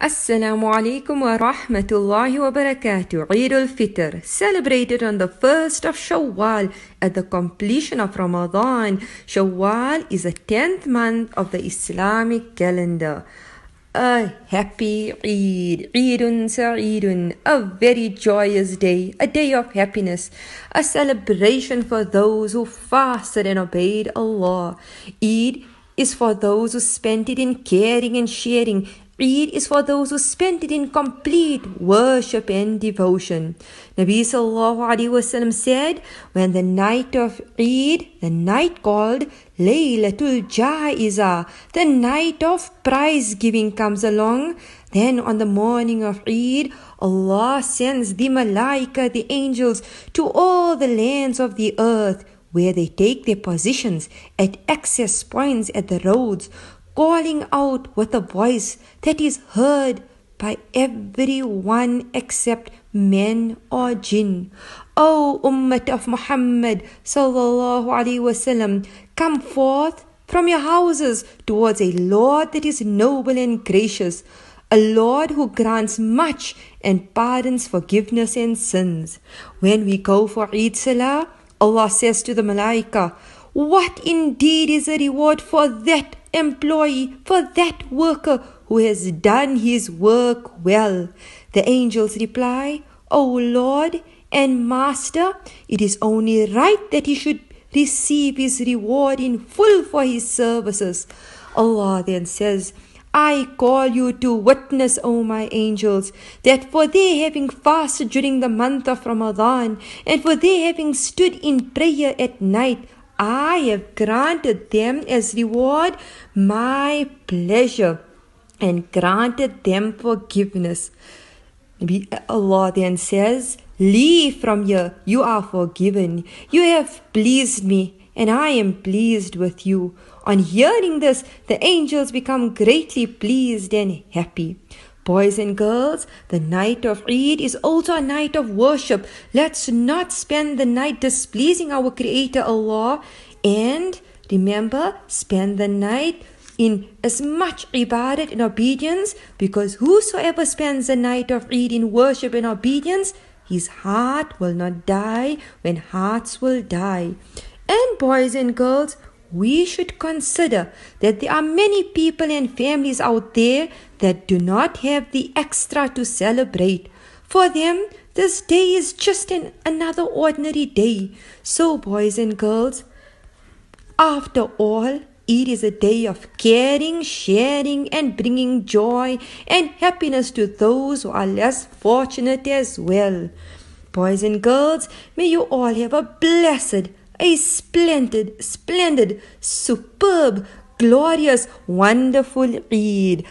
Assalamu alaikum wa rahmatullahi wa barakatuh. Eid al-Fitr, celebrated on the first of Shawwal at the completion of Ramadan. Shawwal is the 10th month of the Islamic calendar. A happy Eid, Eidun Sa'idun, a very joyous day, a day of happiness, a celebration for those who fasted and obeyed Allah. Eid is for those who spent it in caring and sharing Eid is for those who spent it in complete worship and devotion. Nabi wasallam said, when the night of Eid, the night called Laylatul Jaiza, the night of prize giving comes along, then on the morning of Eid, Allah sends the malaika, the angels, to all the lands of the earth where they take their positions at access points at the roads calling out with a voice that is heard by everyone except men or jinn. O Ummah of Muhammad sallallahu alaihi wasallam, come forth from your houses towards a Lord that is noble and gracious, a Lord who grants much and pardons forgiveness and sins. When we go for Eid Salah, Allah says to the Malaika, What indeed is a reward for that employee, for that worker who has done his work well. The angels reply, O Lord and Master, it is only right that he should receive his reward in full for his services. Allah then says, I call you to witness, O my angels, that for their having fasted during the month of Ramadan, and for their having stood in prayer at night, I have granted them as reward my pleasure and granted them forgiveness. Allah then says, Leave from here, you are forgiven. You have pleased me, and I am pleased with you. On hearing this, the angels become greatly pleased and happy. Boys and girls, the night of Eid is also a night of worship. Let's not spend the night displeasing our Creator Allah. And remember, spend the night in as much ibadat and obedience because whosoever spends the night of Eid in worship and obedience, his heart will not die when hearts will die. And boys and girls, we should consider that there are many people and families out there that do not have the extra to celebrate. For them, this day is just an, another ordinary day. So, boys and girls, after all, it is a day of caring, sharing, and bringing joy and happiness to those who are less fortunate as well. Boys and girls, may you all have a blessed, a splendid, splendid, superb, glorious, wonderful Eid.